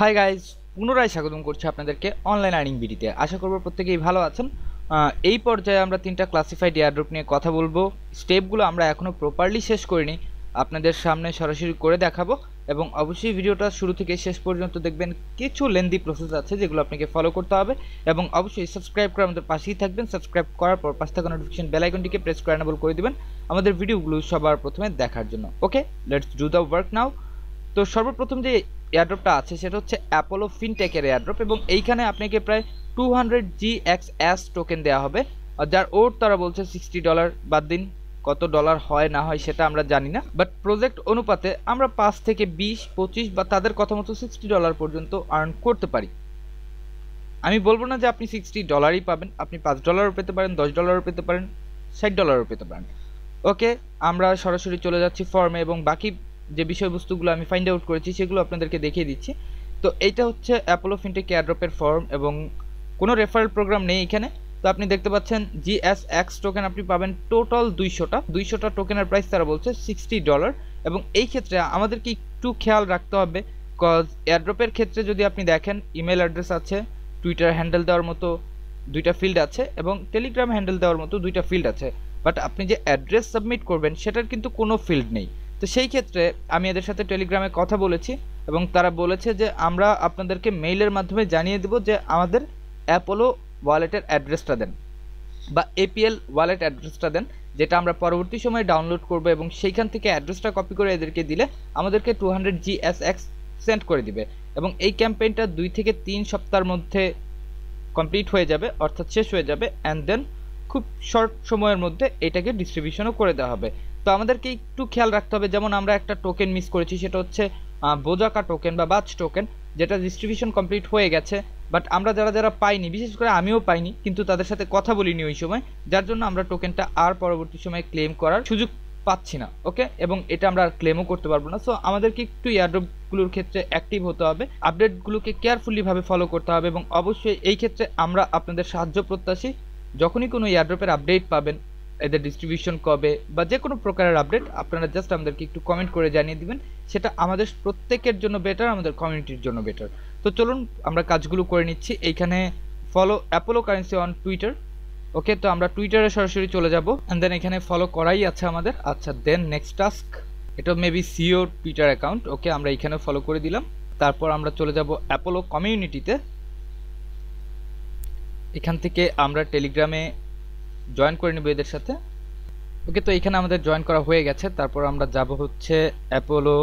Hi guys পুনরায় স্বাগতম করছি আপনাদেরকে অনলাইন আর্নিং বিডিতে। আশা করব প্রত্যেকেই ভালো আছেন। এই পর্যায়ে আমরা তিনটা ক্লাসিফাইড এয়ারড্রপ নিয়ে কথা বলব। স্টেপগুলো আমরা এখনও প্রপারলি শেষ করিনি। আপনাদের সামনে সরাসরি করে দেখাবো এবং অবশ্যই ভিডিওটা শুরু থেকে শেষ পর্যন্ত দেখবেন। কিছু লেন্দি প্রসেস আছে যেগুলো আপনাকে ফলো করতে হবে এবং অবশ্যই সাবস্ক্রাইব করে আমাদের পাশেই থাকবেন। সাবস্ক্রাইব করার পর পাঁচ থাকা নোটিফিকেশন বেল আইকনটিকে প্রেস করে এনেবল করে দিবেন আমাদের ভিডিওগুলো সবার প্রথমে দেখার জন্য। Okay let's do the work now তো সর্বপ্রথম যে এয়ারড্রপটা আছে, সেটা হচ্ছে অ্যাপোলো ফিনটেকের এয়ারড্রপ এবং এইখানে আপনাকে প্রায় two hundred G X S token দেওয়া হবে। যার ওর তারা বলছে সিক্সটি ডলার বাদ দিন, কত ডলার হয় না হয় সেটা আমরা জানি না। বাট প্রজেক্ট অনুপাতে আমরা পাঁচ থেকে বিশ, পঁচিশ বা তাদের কথা মতো সিক্সটি ডলার পর্যন্ত আর্ন করতে পারি। আমি বলব না যে আপনি সিক্সটি ডলারই পাবেন, আপনি পাঁচ ডলারও পেতে পারেন, দশ ডলারও পেতে পারেন, ষাট ডলারও পেতে পারেন। ওকে আমরা সরাসরি চলে যাচ্ছি ফর্মে এবং বাকি যে বিষয়বস্তুগুলো আমি ফাইন্ড আউট করেছি, সেগুলো আপনাদেরকে দেখিয়ে দিচ্ছি। তো এইটা হচ্ছে অ্যাপোলো ফিনটেক এয়ারড্রপের ফর্ম এবং কোনো রেফারেল প্রোগ্রাম নেই এখানে। তো আপনি দেখতে পাচ্ছেন জিএস এক্স টোকেন আপনি পাবেন টোটাল দুইশোটা। দুইশোটা টোকেনের প্রাইস তারা বলছে সিক্সটি ডলার এবং এই ক্ষেত্রে আমাদেরকে একটু খেয়াল রাখতে হবে কজ এয়ারড্রপের ক্ষেত্রে যদি আপনি দেখেন ইমেল অ্যাড্রেস আছে টুইটার হ্যান্ডেল দেওয়ার মতো দুইটা ফিল্ড আছে এবং টেলিগ্রাম হ্যান্ডেল দেওয়ার মতো দুইটা ফিল্ড আছে। বাট আপনি যে অ্যাড্রেস সাবমিট করবেন, সেটার কিন্তু কোনো ফিল্ড নেই। তো সেই ক্ষেত্রে আমি এদের সাথে টেলিগ্রামে কথা বলেছি এবং তারা বলেছে যে, আমরা আপনাদেরকে মেইলের মাধ্যমে জানিয়ে দেব যে, আমাদের অ্যাপোলো ওয়ালেটের অ্যাড্রেসটা দেন বা এপিএল ওয়ালেট অ্যাড্রেসটা দেন, যেটা আমরা পরবর্তী সময়ে ডাউনলোড করব এবং সেইখান থেকে অ্যাড্রেসটা কপি করে এদেরকে দিলে আমাদেরকে টু হান্ড্রেড জিএসএক্স সেন্ড করে দিবে এবং এই ক্যাম্পেইনটা দুই থেকে তিন সপ্তাহের মধ্যে কমপ্লিট হয়ে যাবে, অর্থাৎ শেষ হয়ে যাবে অ্যান্ড দেন খুব শর্ট সময়ের মধ্যে এটাকে ডিস্ট্রিবিউশনও করে দেওয়া হবে। তো আমাদেরকে একটু খেয়াল রাখতে হবে, যেমন আমরা একটা টোকেন মিস করেছি, সেটা হচ্ছে বোজাকা টোকেন বা বাজ টোকেন যেটা ডিস্ট্রিবিউশন কমপ্লিট হয়ে গেছে বাট আমরা যারা যারা পাইনি, বিশেষ করে আমিও পাইনি, কিন্তু তাদের সাথে কথা বলিনি ওই সময়, যার জন্য আমরা টোকেনটা আর পরবর্তী সময়ে ক্লেম করার সুযোগ পাচ্ছি না ওকে এবং এটা আমরা আর ক্লেমও করতে পারব না সো আমাদেরকে একটু এয়ারড্রপগুলোর ক্ষেত্রে অ্যাক্টিভ হতে হবে আপডেটগুলোকে কেয়ারফুলিভাবে ফলো করতে হবে, এবং অবশ্যই এই ক্ষেত্রে আমরা আপনাদের সাহায্য প্রত্যাশী, যখনই কোনো এয়ারড্রপের আপডেট পাবেন এদের ডিস্ট্রিবিউশন কবে বা যে কোনো প্রকারের আপডেট আপনারা জাস্ট আমাদেরকে একটু কমেন্ট করে জানিয়ে দিবেন। সেটা আমাদের প্রত্যেকের জন্য বেটার আমাদের কমিউনিটির জন্য বেটার তো চলুন, আমরা কাজগুলো করে নিচ্ছি। এইখানে follow Apollo currency on Twitter okay তো আমরা টুইটারে সরাসরি চলে যাব। অ্যান্ড দেন এখানে ফলো করাই আছে আমাদের। আচ্ছা দেন নেক্সট টাস্ক এটা maybe CEO Twitter account okay আমরা এখানে ফলো করে দিলাম। তারপর আমরা চলে যাব অ্যাপোলো কমিউনিটিতে এখান থেকে আমরা টেলিগ্রামে জয়েন করে নেব এদের সাথে। ওকে তো এখানে আমাদের জয়েন করা হয়ে গেছে। তারপর আমরা যাব হচ্ছে অ্যাপোলো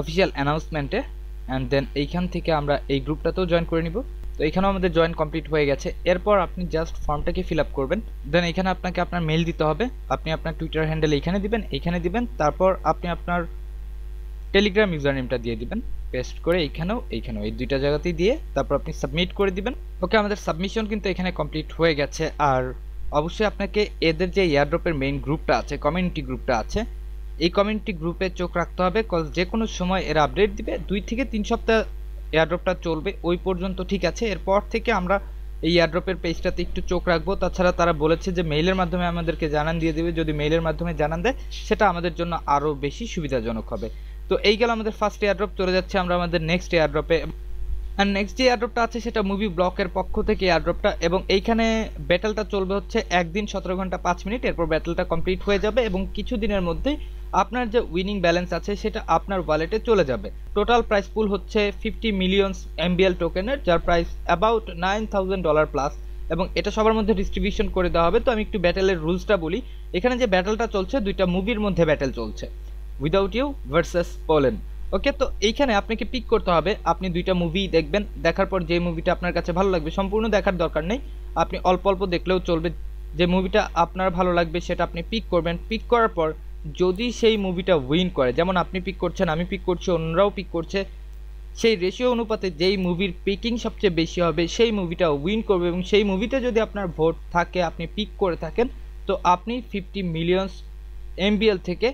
অফিসিয়াল অ্যানাউন্সমেন্টে অ্যান্ড দেন এইখান থেকে আমরা এই গ্রুপটাতেও জয়েন করে নিব। তো এখানেও আমাদের জয়েন কমপ্লিট হয়ে গেছে। এরপর আপনি জাস্ট ফর্মটাকে ফিল আপ করবেন। দেন এখানে আপনাকে আপনার মেল দিতে হবে। আপনি আপনার টুইটার হ্যান্ডেল এইখানে দিবেন এইখানে দিবেন। তারপর আপনি আপনার টেলিগ্রাম ইউজার নেমটা দিয়ে দিবেন। পেস্ট করে এইখানেও এইখানেও। এই দুইটা জায়গাতেই দিয়ে তারপর আপনি সাবমিট করে দিবেন। ওকে, আমাদের সাবমিশন কিন্তু এখানে কমপ্লিট হয়ে গেছে। আর অবশ্যই আপনাকে এদের যে এয়ারড্রপের মেইন গ্রুপটা আছে কমিউনিটি গ্রুপটা আছে, এই কমিউনিটি গ্রুপে চোখ রাখতে হবে কজ যে কোনো সময় এরা আপডেট দিবে, দুই থেকে তিন সপ্তাহ এয়ারড্রপটা চলবে, ওই পর্যন্ত ঠিক আছে। এরপর থেকে আমরা এই এয়ারড্রপের পেজটাতে একটু চোখ রাখব। তাছাড়া তারা বলেছে যে মেইলের মাধ্যমে আমাদেরকে জানান দিয়ে দেবে, যদি মেইলের মাধ্যমে জানান দেয়, সেটা আমাদের জন্য আরও বেশি সুবিধাজনক হবে। তো এই গেল আমাদের ফার্স্ট এয়ারড্রপ চলে যাচ্ছে আমরা আমাদের নেক্সট এয়ারড্রপে আর নেক্সট যে এয়ারড্রপটা আছে সেটা মুভি ব্লকের পক্ষ থেকে এয়ারড্রপটা এবং এইখানে ব্যাটেলটা চলবে হচ্ছে একদিন সতেরো ঘণ্টা পাঁচ মিনিট। এরপর ব্যাটেলটা কমপ্লিট হয়ে যাবে এবং কিছু দিনের মধ্যেই আপনার যে উইনিং ব্যালেন্স আছে সেটা আপনার ওয়ালেটে চলে যাবে। টোটাল প্রাইস পুল হচ্ছে ফিফটি মিলিয়নস এমবিএল টোকেনের যার price about nine thousand dollar plus এবং এটা সবার মধ্যে ডিস্ট্রিবিউশন করে দেওয়া হবে। তো আমি একটু ব্যাটেলের রুলসটা বলি। এখানে যে ব্যাটেলটা চলছে, দুইটা মুভির মধ্যে ব্যাটেল চলছে। Without you versus pollen okay তো এইখানে আপনাকে পিক করতে হবে। আপনি দুইটা মুভি দেখবেন, দেখার পর যে মুভিটা আপনার কাছে ভালো লাগবে, সম্পূর্ণ দেখার দরকার নেই। আপনি অল্প অল্প দেখলেও চলবে। যে মুভিটা আপনার ভালো লাগবে, সেটা আপনি পিক করবেন। পিক করার পর যদি সেই মুভিটা উইন করে, যেমন আপনি পিক করছেন, আমি পিক করছি, অন্যরাও পিক করছে, সেই রেশিও অনুপাতে যেই মুভির পিকিং সবচেয়ে বেশি হবে, সেই মুভিটা উইন করবে। এবং সেই মুভিতে যদি আপনার ভোট থাকে, আপনি পিক করে থাকেন, তো আপনি ফিফটি মিলিয়নস এমবিএল থেকে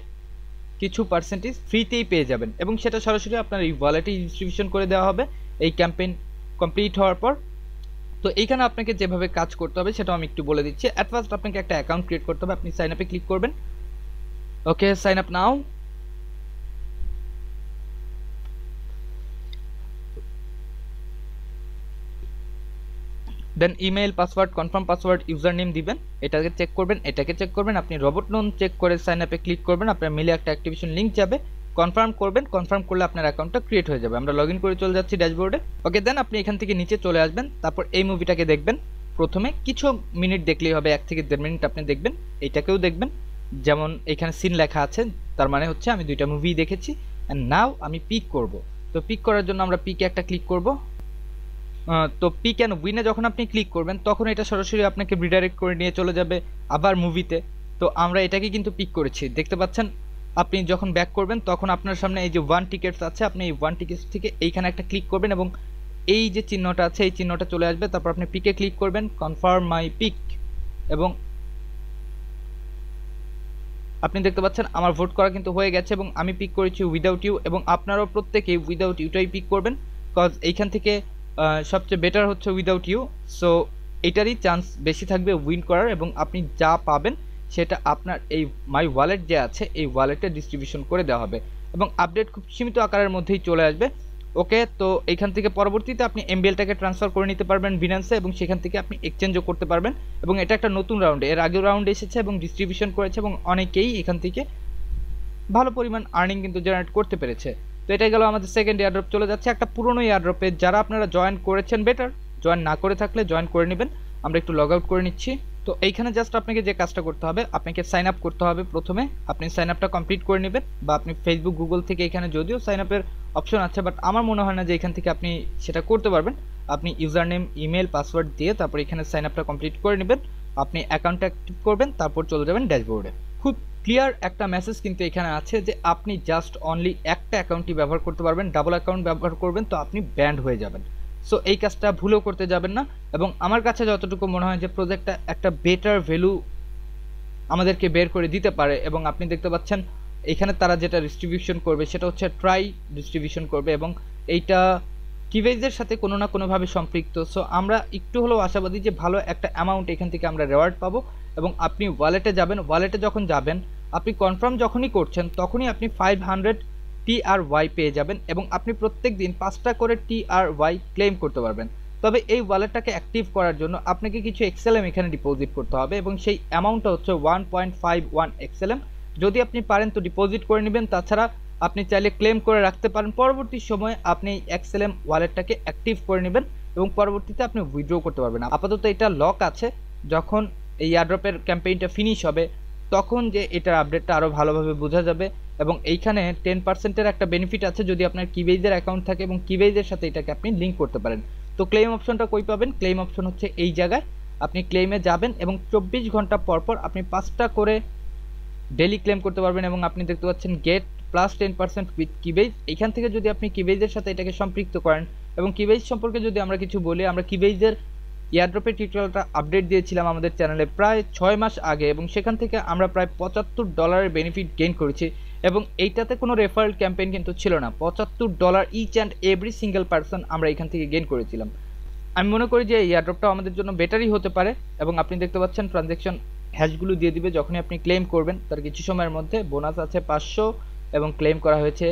কিছু পার্সেন্টেজ ফ্রিতেই পেয়ে যাবেন এবং সেটা সরাসরি আপনার এই ওয়ালেটে ডিস্ট্রিবিউশন করে দেওয়া হবে। এই ক্যাম্পেইন কমপ্লিট হওয়ার পর। তো এইখানে আপনাকে যেভাবে কাজ করতে হবে সেটাও আমি একটু বলে দিচ্ছি। অ্যাট ফার্স্ট আপনাকে একটা অ্যাকাউন্ট ক্রিয়েট করতে হবে। আপনি সাইন আপে ক্লিক করবেন। Okay sign up now then email password confirm password user name দিবেন। এটাকে চেক করবেন, এটাকে চেক করবেন, আপনি রোবট নোন চেক করে সাইন আপে ক্লিক করবেন, আপনার মেলে একটা অ্যাক্টিভেশন লিঙ্ক যাবে। কনফার্ম করবেন কনফার্ম করলে আপনার অ্যাকাউন্টটা ক্রিয়েট হয়ে যাবে। আমরা লগ করে চলে যাচ্ছি ড্যাশবোর্ডে ওকে দেন আপনি এখান থেকে নিচে চলে আসবেন, তারপর এই মুভিটাকে দেখবেন। প্রথমে কিছু মিনিট দেখলেই হবে, এক থেকে দেড় মিনিট আপনি দেখবেন এইটাকেও দেখবেন। যেমন এখানে সিন লেখা আছে, তার মানে হচ্ছে আমি দুইটা মুভি দেখেছি অ্যান্ড নাও আমি পিক করব। তো পিক করার জন্য আমরা পিকে একটা ক্লিক করব। তো পিক অ্যান্ড উইনে যখন আপনি ক্লিক করবেন, তখন এটা সরাসরি আপনাকে রিডাইরেক্ট করে নিয়ে চলে যাবে আবার মুভিতে তো আমরা এটাকে কিন্তু পিক করেছি। দেখতে পাচ্ছেন? আপনি যখন ব্যাক করবেন, তখন আপনার সামনে এই যে ওয়ান টিকিটস আছে, আপনি এই ওয়ান টিকিটস থেকে এইখানে একটা ক্লিক করবেন এবং এই যে চিহ্নটা আছে, এই চিহ্নটা চলে আসবে। তারপর আপনি পিকে ক্লিক করবেন কনফার্ম মাই পিক এবং আপনি দেখতে পাচ্ছেন, আমার ভোট করা কিন্তু হয়ে গেছে এবং আমি পিক করেছি উইদাউট ইউ এবং আপনারাও প্রত্যেকে উইদাউট ইউটাই পিক করবেন। কজ এইখান থেকে সবচেয়ে বেটার হচ্ছে উইদাউট ইউ সো এটারই চান্স বেশি থাকবে উইন করার এবং আপনি যা পাবেন সেটা আপনার এই মাই ওয়ালেট যে আছে, এই ওয়ালেটে ডিস্ট্রিবিউশন করে দেওয়া হবে। এবং আপডেট খুব সীমিত আকারের মধ্যেই চলে আসবে। ওকে তো এখান থেকে পরবর্তীতে আপনি এমবিএলটাকে ট্রান্সফার করে নিতে পারবেন বিনান্সে এবং সেখান থেকে আপনি এক্সচেঞ্জও করতে পারবেন। এবং এটা একটা নতুন রাউন্ড এর আগেও রাউন্ড এসেছে এবং ডিস্ট্রিবিউশন করেছে এবং অনেকেই এখান থেকে ভালো পরিমাণ আর্নিং কিন্তু জেনারেট করতে পেরেছে। তো এটাই গেল আমাদের সেকেন্ড ইয়ারড্রপ চলে যাচ্ছে একটা পুরনো ইয়ারড্রপে যারা আপনারা জয়েন করেছেন বেটার জয়েন না করে থাকলে জয়েন করে নেবেন। আমরা একটু লগ আউট করে নিচ্ছি। তো এইখানে জাস্ট আপনাকে যে কাজটা করতে হবে, আপনাকে সাইন আপ করতে হবে প্রথমে। আপনি সাইন আপটা কমপ্লিট করে নেবেন বা আপনি ফেসবুক গুগল থেকে এখানে যদিও সাইন আপের অপশন আছে বাট আমার মনে হয় না যে এখান থেকে আপনি সেটা করতে পারবেন। আপনি ইউজার নেম ইমেল পাসওয়ার্ড দিয়ে তারপর এখানে সাইন আপটা কমপ্লিট করে নেবেন। আপনি অ্যাকাউন্টটা অ্যাক্টিভ করবেন, তারপর চলে যাবেন ড্যাশবোর্ডে খুব ক্লিয়ার একটা মেসেজ কিন্তু এখানে আছে যে আপনি জাস্ট অনলি একটা অ্যাকাউন্টই ব্যবহার করতে পারবেন ডাবল অ্যাকাউন্ট ব্যবহার করবেন, তো আপনি ব্যান্ড হয়ে যাবেন। সো এই কাজটা ভুলেও করতে যাবেন না এবং আমার কাছে যতটুকু মনে হয় যে প্রজেক্টটা একটা বেটার ভ্যালু আমাদেরকে বের করে দিতে পারে এবং আপনি দেখতে পাচ্ছেন এখানে তারা যেটা ডিস্ট্রিবিউশন করবে সেটা হচ্ছে ট্রাই ডিস্ট্রিবিউশন করবে এবং এইটা কিভেজের সাথে কোনো না কোনোভাবে সম্পৃক্ত। সো আমরা একটু হলেও আশাবাদী যে ভালো একটা অ্যামাউন্ট এখান থেকে আমরা রেওয়ার্ড পাবো এবং আপনি ওয়ালেটে যাবেন ওয়ালেটে যখন যাবেন আপনি কনফার্ম যখনই করছেন, তখনই আপনি five hundred T R Y পেয়ে যাবেন এবং আপনি প্রত্যেক দিন পাঁচটা করে টি আর ওয়াই ক্লেম করতে পারবেন। তবে এই ওয়ালেটটাকে অ্যাক্টিভ করার জন্য আপনাকে কিছু এক্সেলএম এখানে ডিপোজিট করতে হবে এবং সেই অ্যামাউন্টটা হচ্ছে one point five one XLM যদি আপনি পারেন তো ডিপোজিট করে নেবেন, তাছাড়া আপনি চাইলে ক্লেম করে রাখতে পারেন। পরবর্তী সময়ে আপনি এক্সেলএম ওয়ালেটটাকে অ্যাক্টিভ করে নেবেন এবং পরবর্তীতে আপনি উইথড্র করতে পারবেন। আপাতত এটা লক আছে। যখন এই ইয়ারড্রপের ক্যাম্পেইনটা ফিনিশ হবে তখন যে এটার আপডেটটা আরও ভালোভাবে বোঝা যাবে এবং এইখানে টেন পার্সেন্টের একটা বেনিফিট আছে যদি আপনার কিবেজের অ্যাকাউন্ট থাকে এবং কিবেজের সাথে এটাকে আপনি লিঙ্ক করতে পারেন। তো ক্লেম অপশনটা কই পাবেন? ক্লেম অপশন হচ্ছে এই জায়গায়। আপনি ক্লেমে যাবেন এবং চব্বিশ ঘণ্টা পর পর আপনি পাঁচটা করে ডেলি ক্লেম করতে পারবেন এবং আপনি দেখতে পাচ্ছেন get plus ten percent with কিবেজ এইখান থেকে যদি আপনি কিবেজের সাথে এটাকে সম্পৃক্ত করেন এবং কিবেজ সম্পর্কে যদি আমরা কিছু বলি, আমরা কিবেজের ইয়ারড্রপের টিউটোরিয়ালটা আপডেট দিয়েছিলাম আমাদের চ্যানেলে প্রায় ছয় মাস আগে এবং সেখান থেকে আমরা প্রায় পঁচাত্তর ডলারের বেনিফিট গেইন করেছি এবং এইটাতে কোনো রেফারেল ক্যাম্পেইন কিন্তু ছিল না। পঁচাত্তর dollar each and every single person আমরা এখান থেকে গেইন করেছিলাম। আমি মনে করি যে এই এয়ারড্রপটাও আমাদের জন্য বেটারই হতে পারে এবং আপনি দেখতে পাচ্ছেন ট্রানজ্যাকশন হ্যাশগুলো দিয়ে দিবে। যখনই আপনি ক্লেম করবেন, তার কিছু সময়ের মধ্যে বোনাস আছে পাঁচশো এবং ক্লেম করা হয়েছে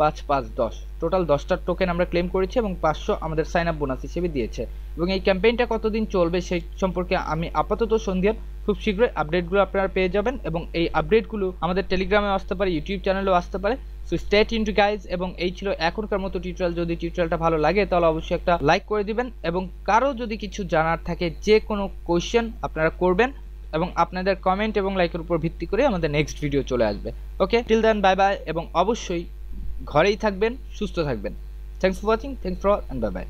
পাঁচ পাঁচ দশ। টোটাল দশটার টোকেন আমরা ক্লেম করেছি এবং পাঁচশো আমাদের সাইন আপ বোনাস হিসেবে দিয়েছে। এবং এই ক্যাম্পেইনটা কতদিন চলবে সেই সম্পর্কে আমি আপাতত সন্ধ্যা খুব শীঘ্রই আপডেটগুলো আপনারা পেয়ে যাবেন এবং এই আপডেটগুলো আমাদের টেলিগ্রামে আসতে পারে ইউটিউব চ্যানেলেও আসতে পারে। সো স্টেট ইন্টু গাইজ এবং এই ছিল এখনকার মতো টিউটোরিয়াল যদি টিউটোরিয়ালটা ভালো লাগে, তাহলে অবশ্যই একটা লাইক করে দিবেন এবং কারও যদি কিছু জানার থাকে, যে কোনো কোয়েশ্চেন আপনারা করবেন এবং আপনাদের কমেন্ট এবং লাইকের উপর ভিত্তি করে আমাদের নেক্সট ভিডিও চলে আসবে। Okay till then bye bye এবং অবশ্যই ঘরেই থাকবেন সুস্থ থাকবেন। Thanks for watching thanks for and bye bye